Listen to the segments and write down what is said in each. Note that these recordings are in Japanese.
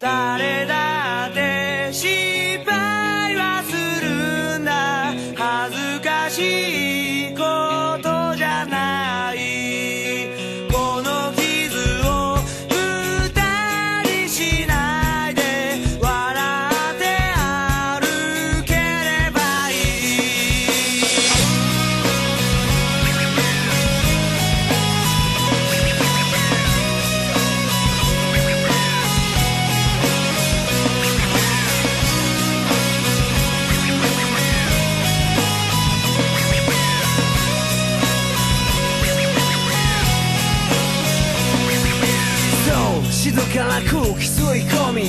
誰だかな空気吸い込み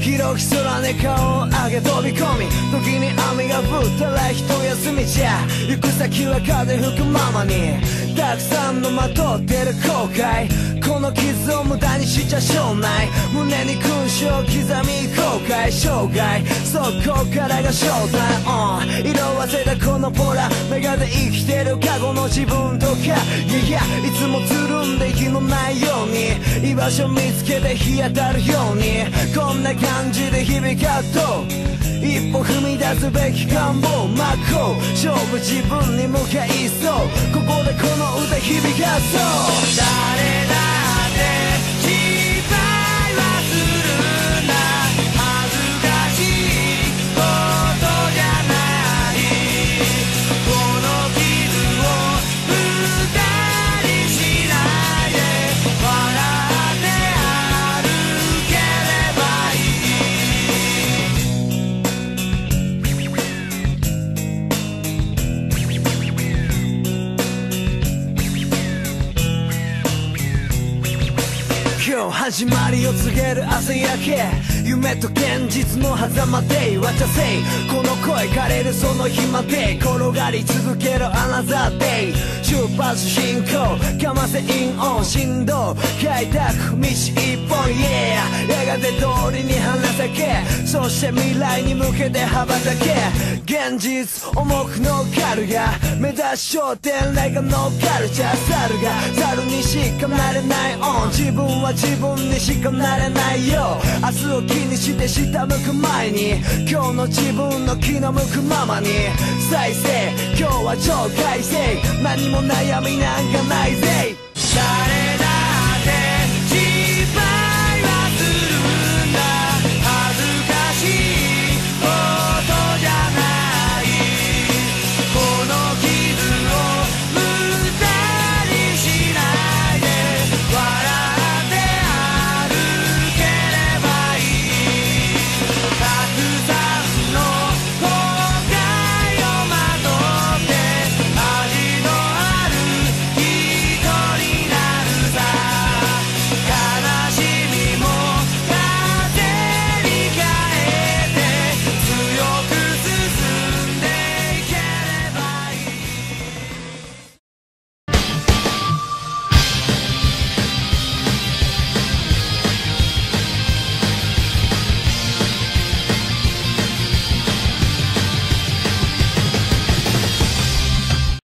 広き空に顔を上げ飛び込み時に雨が降ったら一休みじゃ行く先は風吹くままにたくさんのまとってる後悔。この傷を無駄にしちゃしょうない。胸に勲章刻み後悔生涯。そこからが正体、うん、色あせたこのポラメガで生きてる過去の自分とか。いやいやいつもつるんで気のないように。居場所見つけて日当たるように。こんな感じで日々カット一歩踏み出すべき願望真っ向勝負自分に向かいそう。ここでこの歌響かそう。誰だ？今日始まりを告げる朝焼け。夢と現実の狭間で渡せこの声枯れるその日まで転がり続けるアナザーデイ出発進行。かませインオン振動。開拓道一本。Yeah やがて通りに花咲け。そして未来に向けて羽ばたけ。現実重く乗っかるが。目指す焦点レが乗っかるじゃ猿が。猿にしかなれないオン。自分は自分にしかなれないよ。明日を気にして下向く前に。今日の自分の気の向くままに。再生。今日は超快晴。何も悩みなんかないぜ。